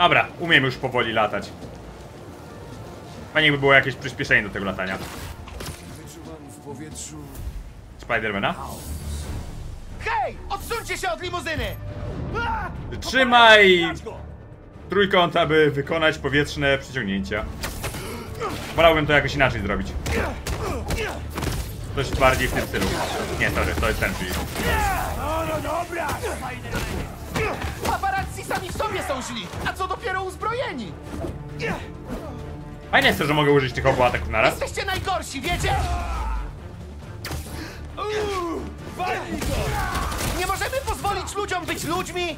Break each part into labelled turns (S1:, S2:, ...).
S1: Dobra, umiem już powoli latać. Fajnie by było jakieś przyspieszenie do tego latania.
S2: Wyczuwam w powietrzu...
S1: Spidermana?
S3: Hej! Odsuńcie się od limuzyny!
S1: Trzymaj trójkąt, aby wykonać powietrzne przyciągnięcia. Wolałbym to jakoś inaczej zrobić. Coś bardziej w tym stylu. Nie, sorry, to jest ten czyli.
S3: Paparazzi sami w sobie są źli, a co dopiero uzbrojeni!
S1: Fajnie jest to, że mogę użyć tych obu ataków naraz.
S3: Jesteście najgorsi, wiecie? Nie możemy pozwolić ludziom być ludźmi!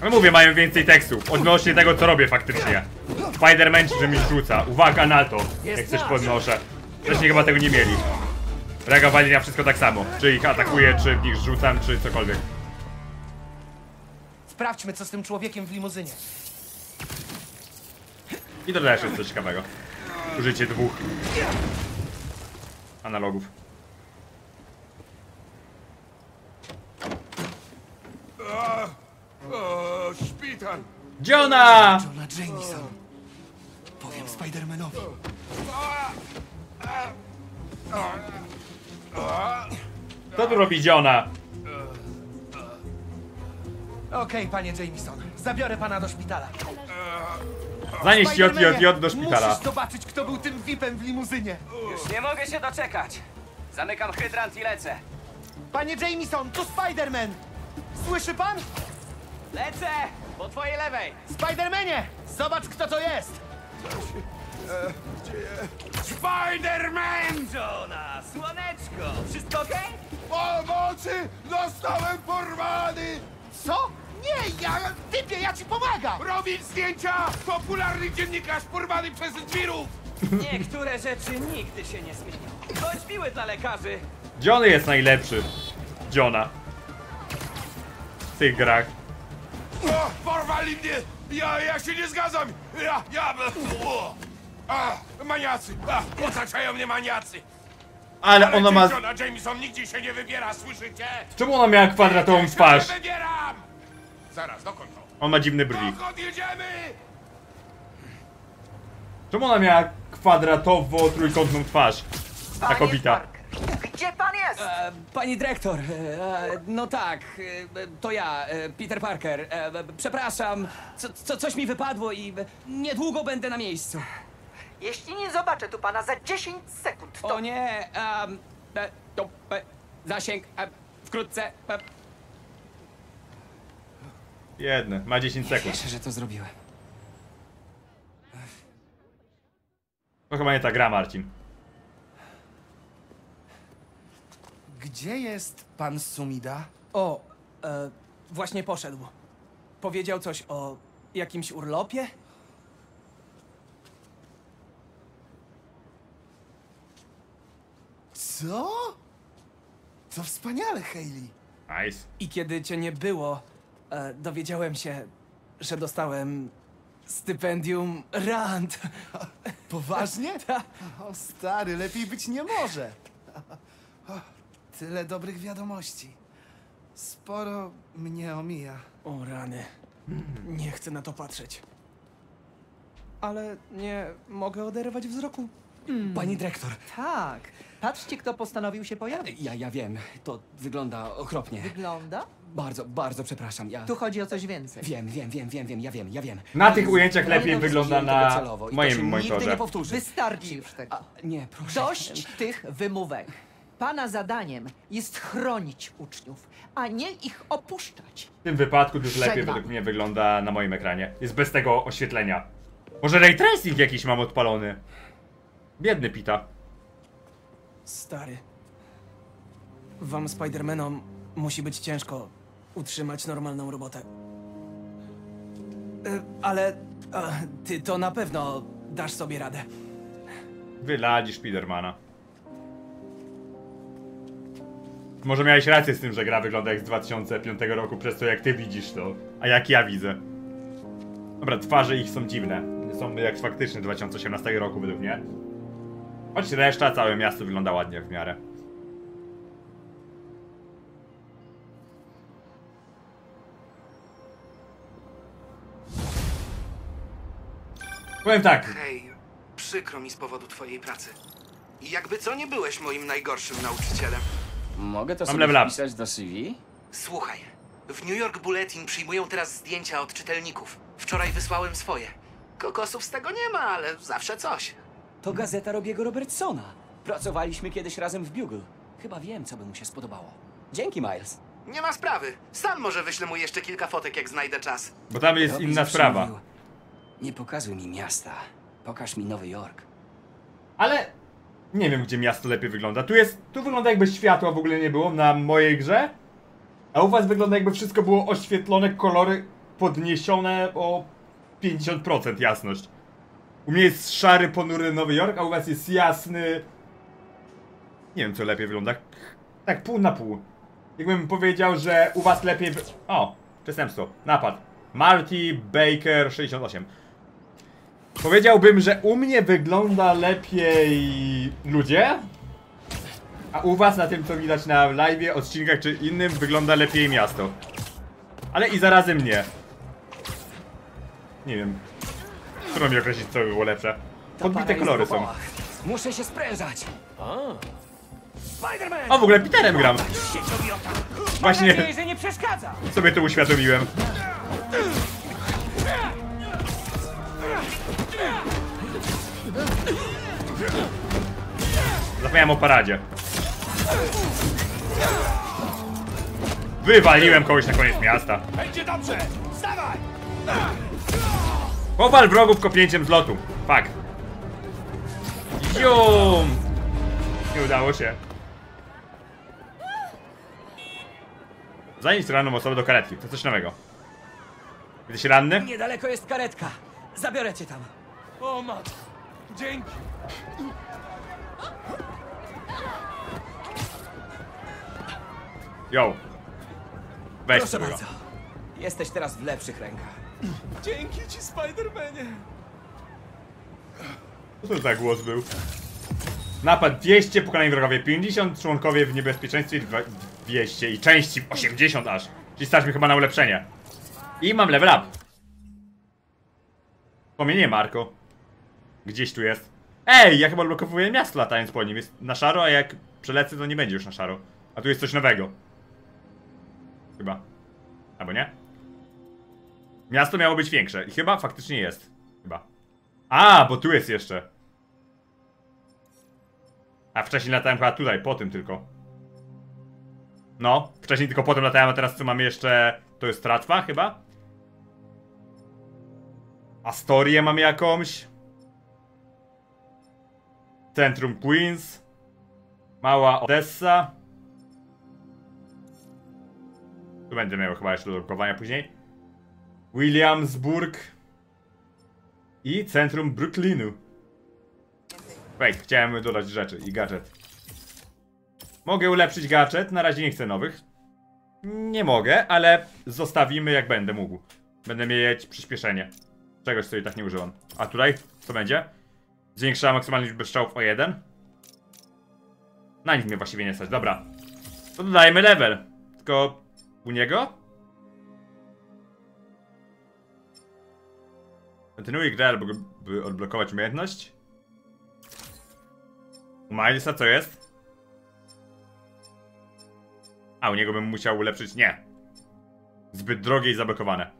S1: Ale mówię, mają więcej tekstu. Odnośnie tego, co robię faktycznie. Spider-Man że mi rzuca. Uwaga na to, jak coś podnoszę. Wcześniej chyba tego nie mieli. Reagowali na wszystko tak samo. Czy ich atakuję, czy w nich rzucam, czy cokolwiek.
S3: Sprawdźmy, co z tym człowiekiem w limuzynie.
S1: I to też jest coś ciekawego. Użycie dwóch analogów.
S2: O, szpital!
S1: Johna!
S3: Johna Jameson. Powiem Spidermanowi.
S1: Co tu robi?
S3: Okej, panie Jameson. Zabiorę pana do szpitala.
S1: Zanieś
S3: Spidermanie,
S1: JJJ do szpitala.
S3: Musisz zobaczyć, kto był tym VIP-em w limuzynie.
S4: Już nie mogę się doczekać. Zamykam hydrant i lecę.
S3: Panie Jameson, to Spiderman! Słyszy pan?
S4: Lecę! Po twojej lewej!
S3: Spidermanie! Zobacz, kto to jest!
S2: Spider-Man!
S4: Żona, słoneczko! Wszystko okej?
S2: Pomocy! Zostałem porwany!
S3: Co? Nie, ja... Typie, ja ci pomagam!
S2: Robić zdjęcia! Popularny dziennikarz porwany przez zwirów!
S4: Niektóre rzeczy nigdy się nie zmienią. Bądź miły dla lekarzy.
S1: Johnny jest najlepszy. Johna. W tych grach.
S2: O, porwali mnie! Ja, ja się nie zgadzam! Ja, ja... O, a, maniacy! A, otaczają mnie maniacy!
S1: Ale
S2: Ale
S1: ona ma...
S2: Johna Jameson nigdzie się nie wybiera, słyszycie?
S1: Czemu ona miała kwadratową twarz?
S2: nie wybieram! Zaraz, dokąd to?
S1: On ma dziwne brwi.
S2: Dokąd jedziemy?
S1: Czemu ona miała kwadratowo-trójkątną twarz? Ta kobita.
S5: Gdzie pan jest?
S4: E, pani dyrektor, e, no tak, e, to ja, Peter Parker. Przepraszam, co, co, coś mi wypadło i niedługo będę na miejscu.
S5: Jeśli nie zobaczę tu pana za 10 sekund, to...
S4: O nie, e, to, e, zasięg, e, wkrótce. E,
S1: Jedne, ma 10 sekund.
S4: Cieszę, że to zrobiłem.
S1: To chyba nie ta gra, Marcin.
S3: Gdzie jest pan Sumida?
S6: O, e, właśnie poszedł. Powiedział coś o jakimś urlopie?
S3: Co? To wspaniale, Hayley.
S1: Nice.
S6: I kiedy cię nie było, e, dowiedziałem się, że dostałem stypendium Rand.
S3: Poważnie? O stary, lepiej być nie może. O, tyle dobrych wiadomości. Sporo mnie omija.
S6: O rany. Nie chcę na to patrzeć. Ale nie mogę oderwać wzroku.
S4: Pani dyrektor,
S5: Tak. Patrzcie, kto postanowił się pojawić.
S4: ja, ja wiem, to wygląda okropnie.
S5: Wygląda?
S4: Bardzo, bardzo przepraszam, ja...
S5: Tu chodzi o coś więcej.
S4: Wiem, wiem, wiem, wiem, wiem, ja wiem, ja wiem.
S1: Na tych ujęciach lepiej wygląda
S4: zrobiłem tego
S1: na
S4: celowo i to się
S1: moim
S4: nie
S1: monitorze.
S4: powtórzy.
S5: Wystarczy już tego.
S4: A, nie, proszę.
S5: Dość tych wymówek. Pana zadaniem jest chronić uczniów, a nie ich opuszczać.
S1: W tym wypadku już lepiej
S5: Żegnam.
S1: według mnie wygląda na moim ekranie. Jest bez tego oświetlenia. Może ray tracing jakiś mam odpalony. Biedny Pita.
S6: Stary. Wam Spidermanom musi być ciężko utrzymać normalną robotę. E, Ale e, ty to na pewno dasz sobie radę.
S1: Wyladzi Spidermana. Może miałeś rację z tym, że gra wygląda jak z 2005 roku, przez to jak ty widzisz to, a jak ja widzę. Dobra, twarze ich są dziwne. Są jak z faktycznie 2018 roku według mnie. Choć reszta, całe miasto wygląda ładnie w miarę. Powiem tak.
S7: Hej, przykro mi z powodu twojej pracy. I jakby co, nie byłeś moim najgorszym nauczycielem.
S4: Mogę to
S1: Mam
S4: sobie wpisać do CV?
S7: Słuchaj, w New York Bulletin przyjmują teraz zdjęcia od czytelników. Wczoraj wysłałem swoje. Kokosów z tego nie ma, ale zawsze coś.
S4: To gazeta Robiego Robertsona. Pracowaliśmy kiedyś razem w Bugle. Chyba wiem, co by mu się spodobało. Dzięki, Miles.
S7: Nie ma sprawy. Sam może wyślę mu jeszcze kilka fotek, jak znajdę czas.
S1: bo tam jest
S4: Robi
S1: inna
S4: zawsze
S1: sprawa.
S4: mówił, Nie pokazuj mi miasta. Pokaż mi Nowy Jork.
S1: Ale nie wiem, gdzie miasto lepiej wygląda. Tu jest, tu wygląda jakby światła w ogóle nie było na mojej grze. A u was wygląda jakby wszystko było oświetlone, kolory podniesione o 50% jasność. U mnie jest szary, ponury Nowy Jork, a u was jest jasny... Nie wiem, co lepiej wygląda. Tak, pół na pół. Jakbym powiedział, że u was lepiej... Wy... O, przestępstwo. Napad. Marty Baker 68. Powiedziałbym, że u mnie wygląda lepiej ludzie, a u was na tym co widać na live, odcinkach czy innym wygląda lepiej miasto. Ale i zarazem nie. Nie wiem. Trudno mi określić co by było lepsze. Podbite kolory są.
S4: Muszę się sprężać. Spider-Man!
S1: O, w ogóle Peterem gram. Właśnie sobie to uświadomiłem. Zapomniałem o paradzie. Wywaliłem kogoś na koniec miasta.
S2: Będzie dobrze! Wstawaj!
S1: Powal wrogów kopnięciem z lotu. Fuck. Jum! Nie udało się. Zanieść ranną osobę do karetki. To coś nowego. Jesteś ranny?
S4: Niedaleko jest karetka. Zabiorę cię tam.
S2: O! Dzięki!
S1: Yo. Weź
S4: Proszę bardzo. Jesteś teraz w lepszych rękach.
S6: Dzięki ci, Spidermanie.
S1: Co to za głos był? Napad 200, pokonani wrogowie 50, członkowie w niebezpieczeństwie dwa- 200 i części 80 aż. Czyli stać mi chyba na ulepszenie. I mam level up. Po mnie nie, Marko. Gdzieś tu jest. Ej, ja chyba blokowuję miasto latając po nim. Jest na szaro, a jak przelecę, to nie będzie już na szaro. A tu jest coś nowego. Chyba. Albo nie? Miasto miało być większe i chyba faktycznie jest. Chyba. A, bo tu jest jeszcze. A wcześniej latałem chyba tutaj, po tym tylko. No, wcześniej tylko potem latałem, a teraz co mamy jeszcze... To jest tratwa chyba? Astorię mam jakąś. Centrum Queens. Mała Odessa. Tu będę miał chyba jeszcze do drukowania później. Williamsburg. I centrum Brooklynu. Wait, chciałem dodać rzeczy i gadżet. Mogę ulepszyć gadżet, na razie nie chcę nowych. Nie mogę, ale zostawimy jak będę mógł. Będę mieć przyspieszenie. Czegoś, co i tak nie używam. A tutaj? Co będzie? Zwiększa maksymalną liczbę strzałów o jeden. Na nic mnie właściwie nie stać, dobra. To dodajmy level. Tylko u niego? Kontynuuj grę, albo by odblokować umiejętność. U Milesa co jest? A, u niego bym musiał ulepszyć? Nie. Zbyt drogie i zablokowane.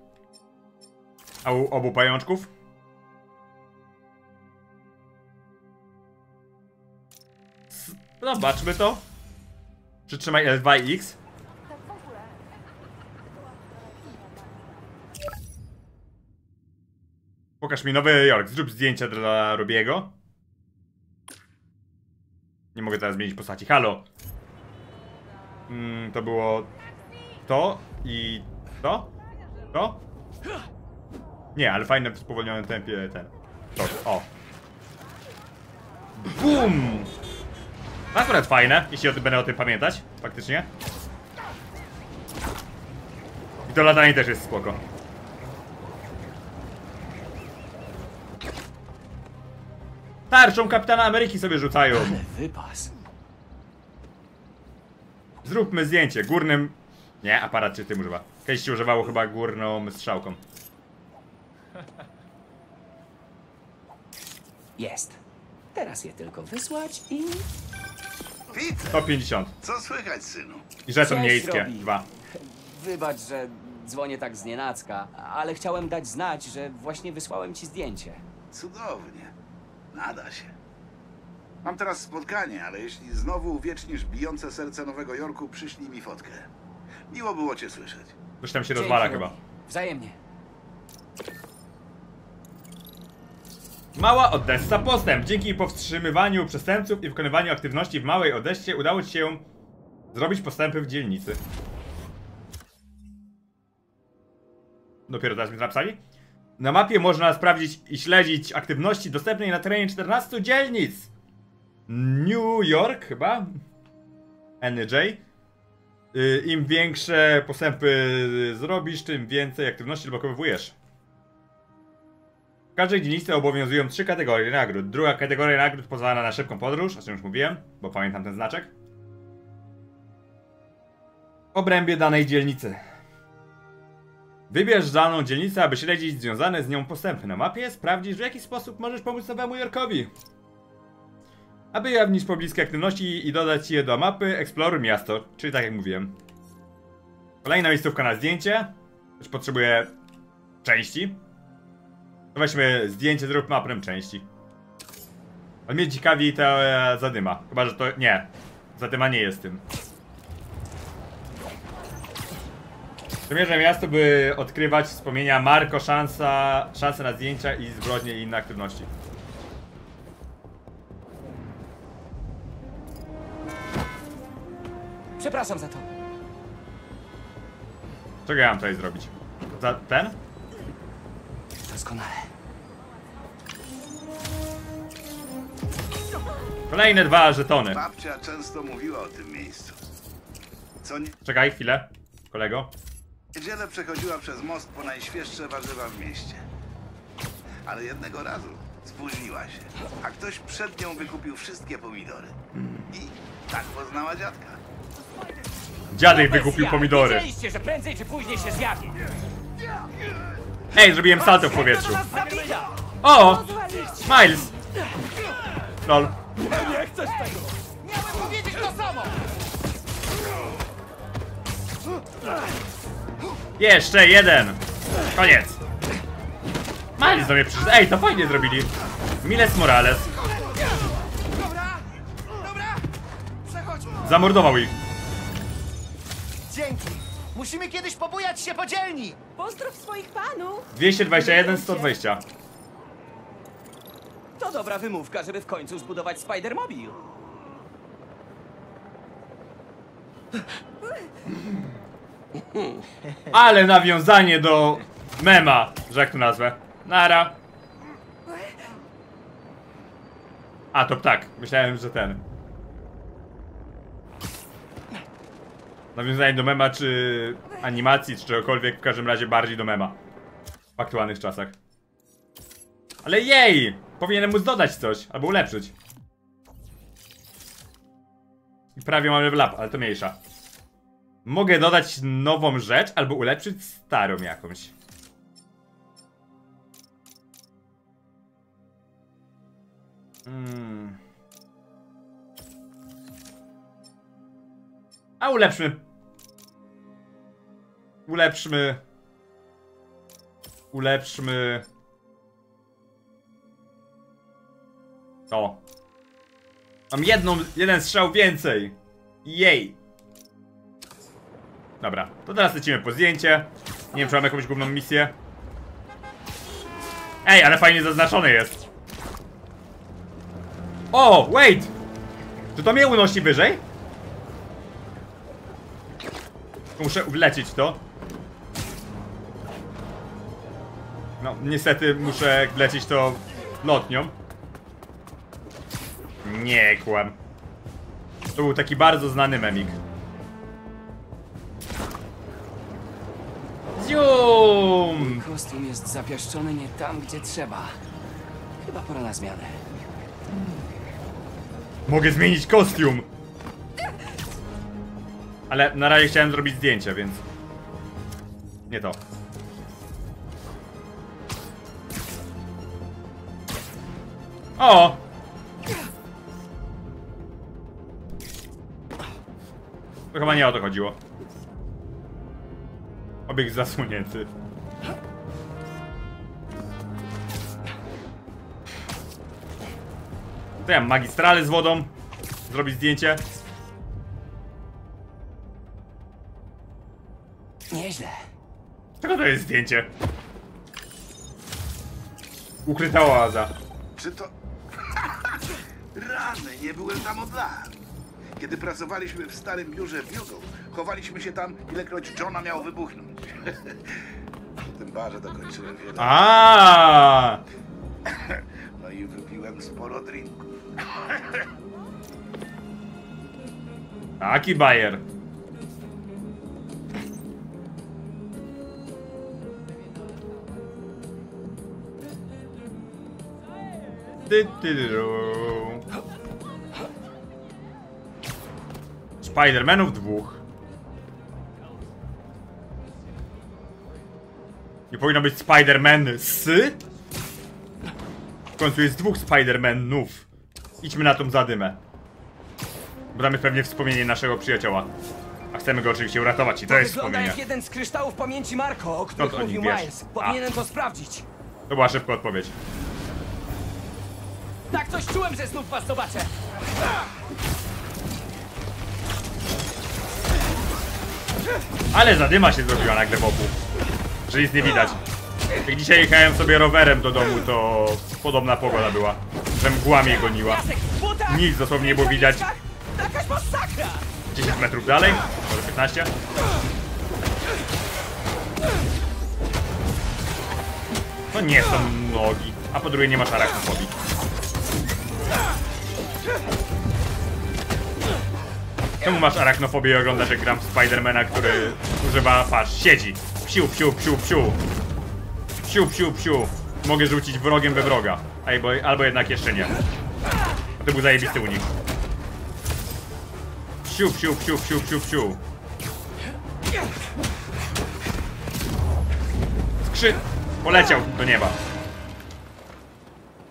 S1: A u obu pajączków? Zobaczmy to. Przytrzymaj L2X. Pokaż mi Nowy Jork. Zrób zdjęcia dla Robiego. Nie mogę teraz zmienić postaci. Halo. Mm, to było to i to? To? Nie, ale fajne w spowolnionym tempie ten. To, o. BUM! Akurat fajne, jeśli o tym będę o tym pamiętać, faktycznie. I to latanie też jest spoko. Tarczą Kapitana Ameryki sobie rzucają.
S4: Ale wypas.
S1: Zróbmy zdjęcie górnym... Nie, aparat się tym używa. Kiedyś się używało chyba górną strzałką.
S4: Jest. Teraz je tylko wysłać i...
S8: Pete,
S1: 150.
S8: co słychać, synu?
S1: I żeton
S4: Cześć,
S1: miejskie.
S4: Robi.
S1: Dwa.
S4: Wybacz, że dzwonię tak z nienacka, ale chciałem dać znać, że właśnie wysłałem ci zdjęcie.
S8: Cudownie. Nada się. Mam teraz spotkanie, ale jeśli znowu uwiecznisz bijące serce Nowego Jorku, przyślij mi fotkę. Miło było cię słyszeć.
S1: Coś tam się
S4: Dzięki,
S1: rozwala
S4: Robi.
S1: chyba.
S4: Wzajemnie.
S1: Mała Odessa postęp. Dzięki powstrzymywaniu przestępców i wykonywaniu aktywności w Małej Odessie udało ci się zrobić postępy w dzielnicy. Dopiero teraz mi to napisali? Na mapie można sprawdzić i śledzić aktywności dostępnej na terenie 14 dzielnic. New York chyba? NJ. Y, Im większe postępy zrobisz, tym więcej aktywności odblokowujesz. W każdej dzielnicy obowiązują trzy kategorie nagród. Druga kategoria nagród pozwala na szybką podróż, o czym już mówiłem, bo pamiętam ten znaczek. W obrębie danej dzielnicy. Wybierz daną dzielnicę, aby śledzić związane z nią postępy na mapie, sprawdzisz w jaki sposób możesz pomóc Nowemu Jorkowi. Aby ujawnić pobliskie aktywności i dodać je do mapy, eksploruj miasto, czyli tak jak mówiłem. Kolejna miejscówka na zdjęcie. Też potrzebuję części. To weźmy zdjęcie, zrób mapę części. Ale mnie ciekawi ta e, zadyma. Chyba, że to... nie. Zadyma nie jest tym. Przemierzę miasto, by odkrywać wspomnienia Marko, szansa, szanse na zdjęcia i zbrodnie i inne aktywności.
S4: Przepraszam za to.
S1: Czego ja mam tutaj zrobić? Za ten?
S4: Doskonale.
S1: Kolejne dwa żetony.
S8: Babcia często mówiła o tym miejscu. Co nie-
S1: Czekaj chwilę, kolego.
S8: Niedzielę przechodziła przez most po najświeższe warzywa w mieście. Ale jednego razu spóźniła się, a ktoś przed nią wykupił wszystkie pomidory. I tak poznała dziadka.
S1: Dziadek wykupił pomidory.
S4: Wiedzieliście, że prędzej czy później się zjawi.
S1: Ej, zrobiłem salto w powietrzu. O! Miles! Lol.
S3: Miałem powiedzieć to samo!
S1: Jeszcze jeden! Koniec! Miles do mnie przyszedł. Ej, to fajnie zrobili. Miles Morales.
S3: Dobra! Dobra! Przechodźmy!
S1: Zamordował ich.
S3: Dzięki! Musimy kiedyś pobujać się po dzielni!
S5: Pozdrów swoich panów!
S1: 221, 120.
S4: To dobra wymówka, żeby w końcu zbudować Spider-Mobil.
S1: Ale nawiązanie do mema, że jak to nazwę. Nara. A, to tak. Myślałem, że ten. Nawiązanie do mema, czy animacji, czy czegokolwiek, w każdym razie bardziej do mema. W aktualnych czasach. Ale jej! Powinienem móc dodać coś, albo ulepszyć. I prawie mamy w lap, ale to mniejsza. Mogę dodać nową rzecz, albo ulepszyć starą jakąś. Hmm. A ulepszmy. Ulepszmy. Ulepszmy. To. Mam jedną, jeden strzał więcej. Jej. Dobra, to teraz lecimy po zdjęcie. Nie wiem, czy mam jakąś główną misję. Ej, ale fajnie zaznaczony jest. O, wait! Czy to mnie unosi wyżej? Muszę wlecieć to. No, niestety muszę wlecieć to lotnią. Nie, kłam. To był taki bardzo znany memik. Zium!
S4: Kostium jest zapiaszczony nie tam, gdzie trzeba. Chyba pora na zmianę.
S1: Mogę zmienić kostium! Ale na razie chciałem zrobić zdjęcie, więc... Nie to. O! To chyba nie o to chodziło. Obiekt zasunięty. To ja magistrale z wodą. Zrobić zdjęcie.
S4: Nieźle.
S1: Czego to jest zdjęcie? Ukryta oaza.
S8: Czy to... Rany, nie byłem tam od lat. Kiedy pracowaliśmy w starym biurze Bugle, chowaliśmy się tam, ilekroć Johna miał wybuchnąć. w tym barze dokończyłem wiele.
S1: A,
S8: No i wypiłem sporo drinku.
S1: Taki bajer. Ty, ty, ty, Spidermanów dwóch. Nie powinno być Spiderman z? W końcu jest dwóch Spidermanów. Idźmy na tą zadymę. Bo tam jest pewnie wspomnienie naszego przyjacioła. A chcemy go oczywiście uratować i to jest
S4: Wygląda
S1: wspomnienie.
S4: jak jeden z kryształów pamięci Marko, o których
S1: to nich
S4: mówił? Miles.
S1: A.
S4: Powinienem to sprawdzić.
S1: To była szybka odpowiedź.
S4: Tak coś czułem, że znów was zobaczę.
S1: Ale zadyma się zrobiła nagle wokół. Że nic nie widać. Jak dzisiaj jechałem sobie rowerem do domu, to podobna pogoda była. Że mgła mnie goniła. Nic dosłownie nie było widać.
S4: Jakaś masakra!
S1: 10 metrów dalej, może 15. To nie są nogi, a po drugie nie masz arachnofobii. Czemu masz arachnofobię i oglądasz jak gram Spidermana, który używa, patrz, siedzi. Psiu, psiu, psiu, psiu. Psiu, psiu, psiu. Mogę rzucić wrogiem we wroga. Albo, albo jednak jeszcze nie. To był zajebisty unik. Psiu, psiu, psiu, psiu, psiu, psiu. Skrzy... Poleciał do nieba.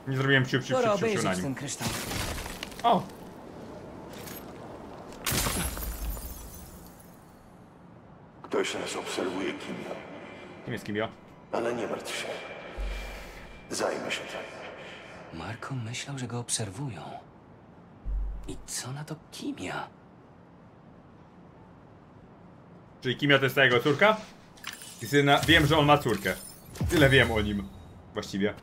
S1: Nie zrobiłem psiu, psiu, psiu, psiu, psiu na nim. O!
S2: Ktoś nas obserwuje, Kimio.
S1: Kim jest Kimio?
S2: Ale nie martw się. Zajmę się tym.
S4: Marko myślał, że go obserwują. I co na to Kimia?
S1: Czyli Kimio to jest ta jego córka? I syna... Wiem, że on ma córkę. Tyle wiem o nim. Właściwie.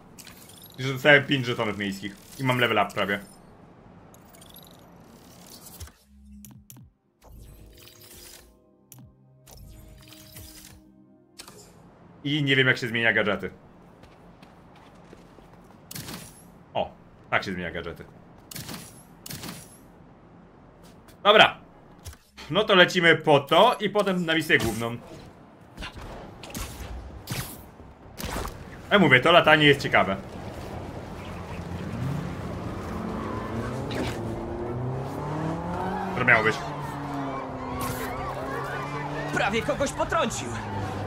S1: I że dostałem 5 żetonów miejskich. I mam level up prawie. I nie wiem jak się zmienia gadżety. O, tak się zmienia gadżety. Dobra. No to lecimy po to i potem na misję główną. Ja mówię, to latanie jest ciekawe. To miało być.
S4: Prawie kogoś potrącił.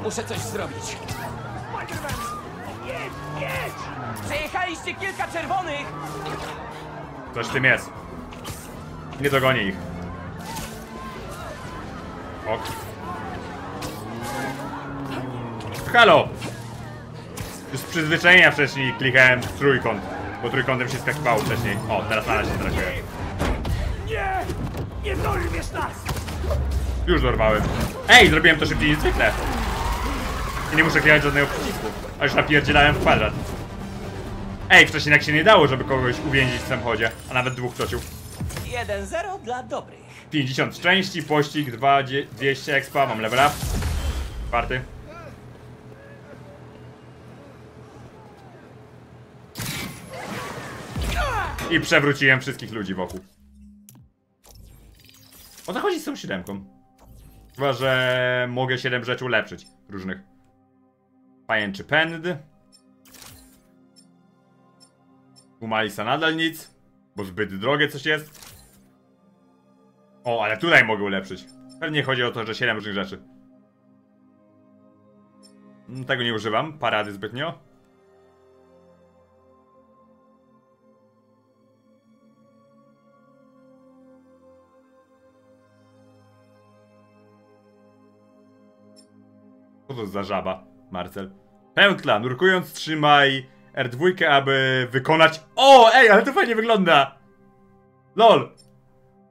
S4: Muszę coś zrobić. Przejechaliście kilka czerwonych!
S1: Coś w tym jest. Nie dogonię ich. Ok. Halo! Już z przyzwyczajenia wcześniej klikałem w trójkąt, bo trójkątem się skakiwało wcześniej. O, teraz na razie trafiłem.
S2: Nie! Nie dorwiesz nas!
S1: Już dorwałem. Ej, zrobiłem to szybciej niż zwykle. I nie muszę klikać żadnego przycisku. A już napierdzielałem w kwadrat. Ej, wcześniej tak się nie dało, żeby kogoś uwięzić w samochodzie, a nawet dwóch ciociów.
S4: 1-0 dla dobrych.
S1: 50 szczęści, pościg, 2, 200 expa, mam level up. Czwarty. I przewróciłem wszystkich ludzi wokół. O co chodzi z tą siódemką? Chyba, że mogę 7 rzeczy ulepszyć. Różnych. Pajęczy pęd. U nadal nic, bo zbyt drogie coś jest. O, ale tutaj mogę ulepszyć. Pewnie chodzi o to, że 7 różnych rzeczy. Mm, tego nie używam, parady zbytnio. Co to za żaba? Marcel? Pętla, nurkując trzymaj R2, aby wykonać... O, ej, ale to fajnie wygląda! LOL!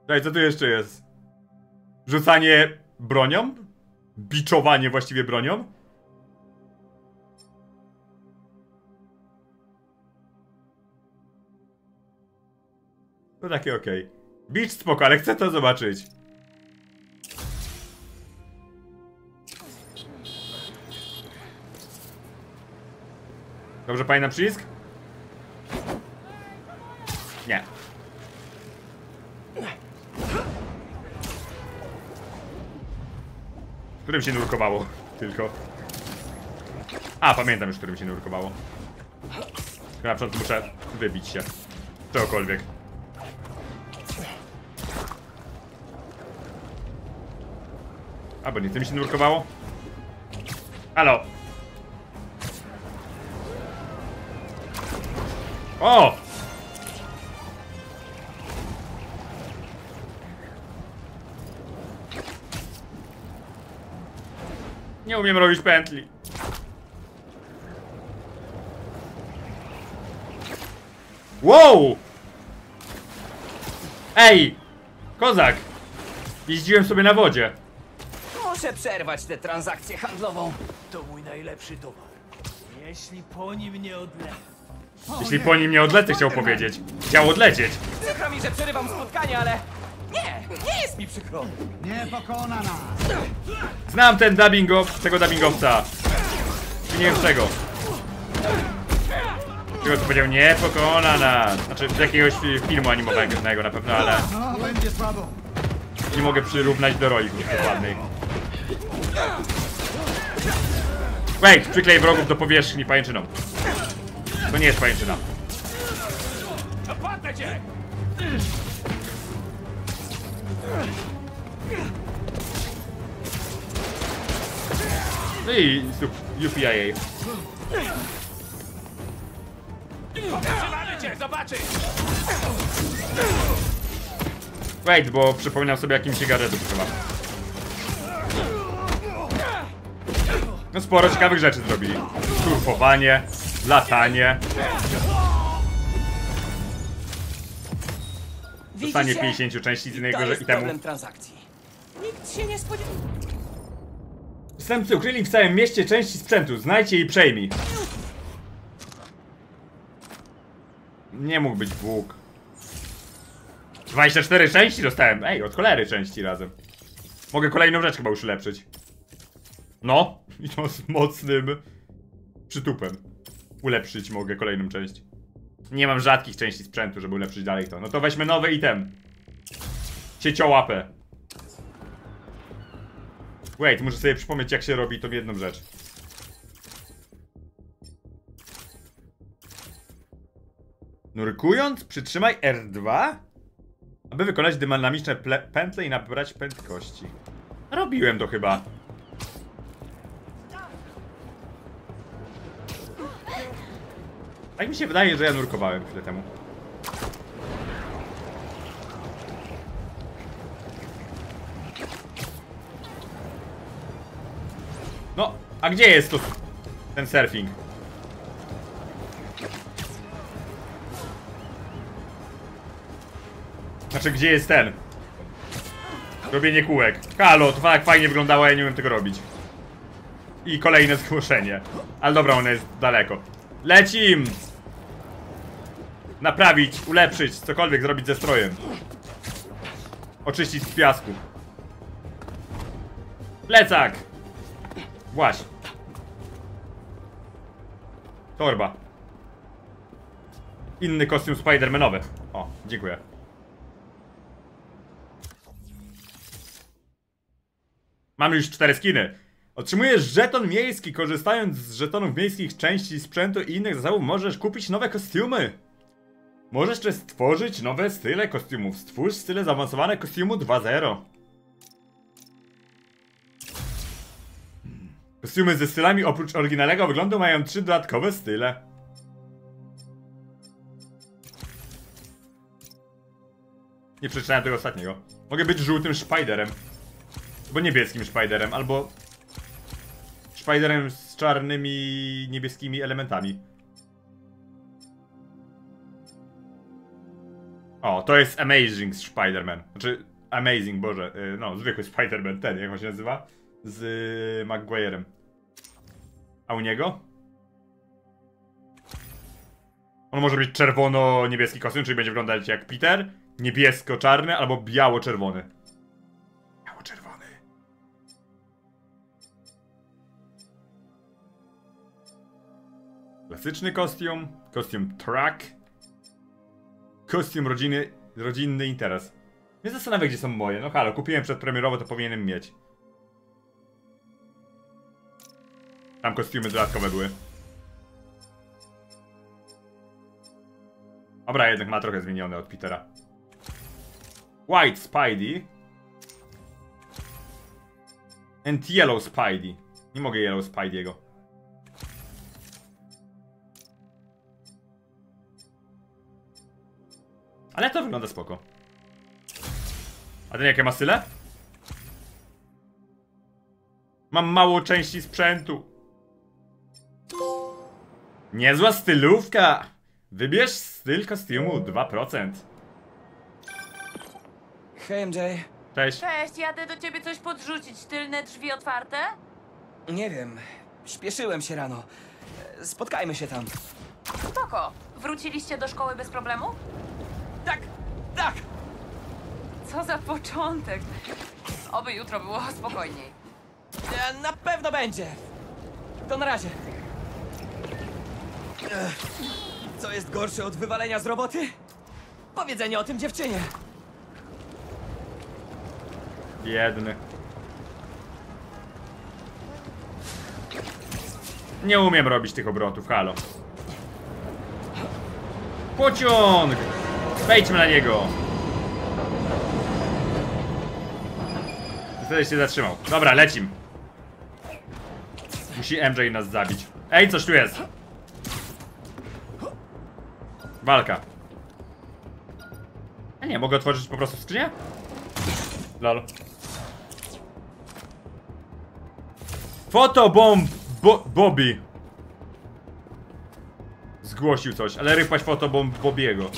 S1: Daj, co tu jeszcze jest? Rzucanie bronią? Biczowanie właściwie bronią? To takie okej. Bicz spoko, ale chcę to zobaczyć. Dobrze pamiętam przycisk? Nie. Którym się nurkowało? Tylko. A, pamiętam już, którym się nurkowało. Na początku muszę wybić się. Czegokolwiek. A, bo nie tym się nurkowało? Halo! O! Nie umiem robić pętli. Wow! Ej! Kozak! Jeździłem sobie na wodzie.
S4: Muszę przerwać tę transakcję handlową.
S6: To mój najlepszy towar. Jeśli po nim nie odlecę.
S1: Jeśli po nim nie odlecę, chciał powiedzieć. Chciał odlecieć.
S4: Przykro mi, że przerywam spotkanie, ale... Nie, nie jest mi przykro.
S3: Nie pokona nas!
S1: Znam ten dubbingow, tego dubbingowca. Nie wiem z czego. Tego co powiedział, nie pokona nas. Znaczy z jakiegoś fi- filmu animowego na pewno, ale
S3: No,
S1: nie mogę przyrównać do roików dokładnej. Wait, przyklej wrogów do powierzchni pajęczyną. To nie jest pajęczyna.
S2: Napadnę cię!
S1: No i UPIA.
S2: Cię, zobaczysz!
S1: Wait, bo przypominam sobie jakim gadżetów chyba. No sporo ciekawych rzeczy zrobili. Surfowanie, latanie, dostanie
S4: Widzicie?
S1: 50 części z innego i temu.
S4: Nikt się nie spodziewał.
S1: Przestępcy ukryli w całym mieście części sprzętu. Znajdźcie i przejmij. Nie mógł być Bóg. 24 części dostałem. Ej, od cholery części razem. Mogę kolejną rzecz chyba już ulepszyć. No, i to z mocnym przytupem. Ulepszyć mogę kolejną część. Nie mam rzadkich części sprzętu, żeby ulepszyć dalej to. No to weźmy nowy item. Sieciołapę. Wait, muszę sobie przypomnieć jak się robi tą jedną rzecz. Nurkując, przytrzymaj R2, aby wykonać dynamiczne pętle i nabrać prędkości. Robiłem to chyba. Tak mi się wydaje, że ja nurkowałem chwilę temu. No, a gdzie jest to ten surfing? Znaczy, gdzie jest ten? Robienie kółek. Halo, to tak fajnie wyglądało, ja nie umiem tego robić. I kolejne zgłoszenie. Ale dobra, one jest daleko. Lecim! Naprawić, ulepszyć, cokolwiek zrobić ze strojem. Oczyścić z piasku. Plecak! Właśnie. Torba. Inny kostium Spidermanowy. O, dziękuję. Mamy już cztery skiny. Otrzymujesz żeton miejski. Korzystając z żetonów miejskich, części sprzętu i innych zasobów możesz kupić nowe kostiumy. Możesz też stworzyć nowe style kostiumów. Stwórz style zaawansowane kostiumu 2.0. Kostiumy ze stylami oprócz oryginalnego wyglądu mają trzy dodatkowe style. Nie przeczytałem tego ostatniego. Mogę być żółtym Spiderem. Albo niebieskim Spiderem, albo... Spiderem z czarnymi, niebieskimi elementami. O, to jest Amazing Spider-Man. Znaczy, Amazing, Boże. y, No, zwykły Spider-Man, ten, jak on się nazywa? Z y, Maguire'em. A u niego? On może być czerwono-niebieski kostium, czyli będzie wyglądać jak Peter, niebiesko-czarny albo biało-czerwony. Biało-czerwony. Klasyczny kostium, kostium track, kostium rodziny, rodzinny interes. Mnie zastanawia, gdzie są moje. No halo, kupiłem przedpremierowo, to powinienem mieć. Tam kostiumy dodatkowe były. Dobra, jednak ma trochę zmienione od Petera. White Spidey. And Yellow Spidey. Nie mogę Yellow Spidey'ego. Ale to wygląda spoko. A ten jakie ma syle? Mam mało części sprzętu. Niezła stylówka! Wybierz styl kostiumu 2%.
S4: Hej, MJ.
S1: Cześć.
S9: Cześć, jadę do ciebie coś podrzucić. Tylne drzwi otwarte?
S4: Nie wiem. Śpieszyłem się rano. Spotkajmy się tam.
S9: Spoko. Wróciliście do szkoły bez problemu?
S4: Tak, tak!
S9: Co za początek. Oby jutro było spokojniej.
S4: E, Na pewno będzie. To na razie. Ech, Co jest gorsze od wywalenia z roboty? Powiedzenie o tym dziewczynie.
S1: Biedny. Nie umiem robić tych obrotów, halo. Pociąg! Wejdźmy na niego! Wtedy się zatrzymał. Dobra, lecim. Musi MJ nas zabić. Ej, coś tu jest! Walka. A nie, mogę otworzyć po prostu skrzynię? Lol. Fotobomb Bo Bobby. Zgłosił coś, ale rypać fotobomb Bobiego.